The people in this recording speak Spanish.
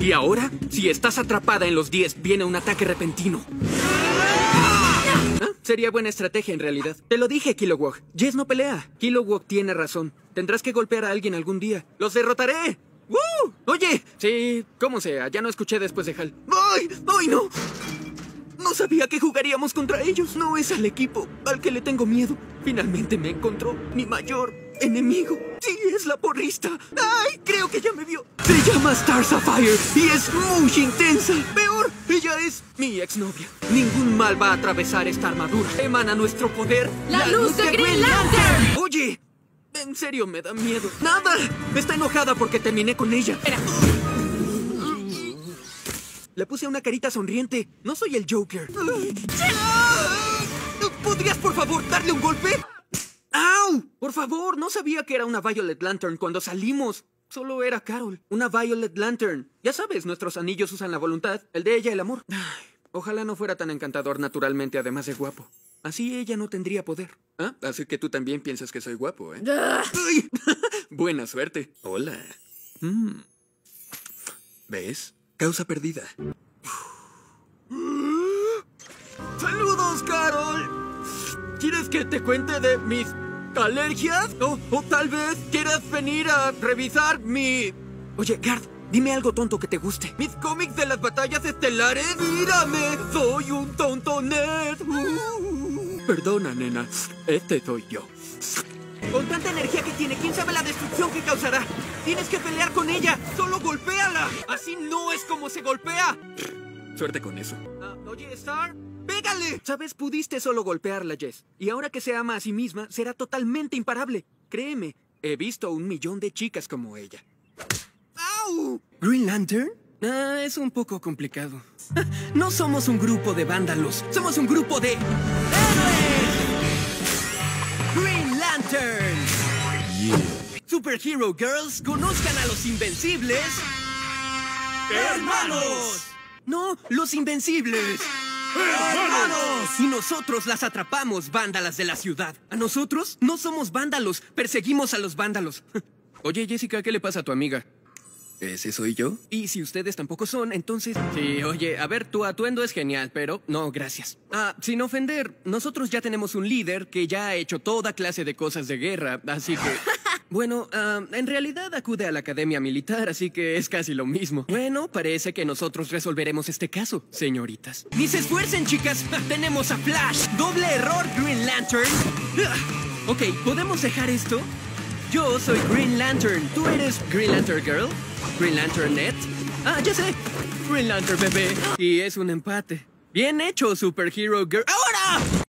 Y ahora, si estás atrapada en los 10, viene un ataque repentino. Ah, Sería buena estrategia en realidad. Te lo dije, Kilowog. Jess no pelea. Kilowog tiene razón. Tendrás que golpear a alguien algún día. ¡Los derrotaré! ¡Woo! Oye, sí, como sea, ya no escuché después de Hal. ¡Ay! ¡Ay, no! No sabía que jugaríamos contra ellos. No es al equipo al que le tengo miedo. Finalmente me encontró mi mayor enemigo. Sí, es la porrista. ¡Ay! Creo que ya me vio. Se llama Star Sapphire y es muy intensa. Peor, ella es mi exnovia. Ningún mal va a atravesar esta armadura. Emana nuestro poder. ¡La luz de Green Lantern! Oye, en serio me da miedo. ¡Nada! Está enojada porque terminé con ella. Le puse una carita sonriente. No soy el Joker. ¿Podrías, por favor, darle un golpe? Por favor, no sabía que era una Violet Lantern cuando salimos. Solo era Carol, una Violet Lantern. Ya sabes, nuestros anillos usan la voluntad, el de ella el amor. Ay, ojalá no fuera tan encantador naturalmente, además de guapo. Así ella no tendría poder. Ah, así que tú también piensas que soy guapo, ¿eh? Ay, buena suerte. Hola. Mm. ¿Ves? Causa perdida. ¡Saludos, Carol! ¿Quieres que te cuente de mis alergias? O, o tal vez quieras venir a revisar mi... Oye, Gard, dime algo tonto que te guste. ¿Mis cómics de las batallas estelares? ¡Mírame! ¡Soy un tonto nerd! Uh. Perdona, nena. Este soy yo. Con tanta energía que tiene, ¿quién sabe la destrucción que causará? Tienes que pelear con ella. Solo golpéala. Así no es como se golpea. Suerte con eso. Ah, oye, Star, ¡pégale! Sabes, pudiste solo golpearla, Jess. Y ahora que se ama a sí misma, será totalmente imparable. Créeme, he visto un millón de chicas como ella. ¡Au! ¿Green Lantern? Ah, es un poco complicado. No somos un grupo de vándalos, somos un grupo de... ¡Héroes! ¡Green Lantern! Superhero Girls, conozcan a los invencibles. ¡Hermanos! No, los invencibles. ¡Hermanos! Y nosotros las atrapamos, vándalas de la ciudad. ¿A nosotros? No somos vándalos, perseguimos a los vándalos. Oye, Jessica, ¿qué le pasa a tu amiga? ¿Ese soy yo? Y si ustedes tampoco son, entonces... Sí, oye, a ver, tu atuendo es genial, pero no, gracias. Ah, sin ofender, nosotros ya tenemos un líder que ya ha hecho toda clase de cosas de guerra, así que... Bueno, ah, en realidad acude a la academia militar, así que es casi lo mismo. Bueno, parece que nosotros resolveremos este caso, señoritas. ¡Ni se esfuercen, chicas! Tenemos a Flash. Doble error, Green Lantern. Ah, Ok, ¿podemos dejar esto? Yo soy Green Lantern. ¿Tú eres Green Lantern Girl? ¿Green Lantern Net? Ah, ya sé. Green Lantern Bebé. Y es un empate. Bien hecho, Superhero Girl. ¡Ahora!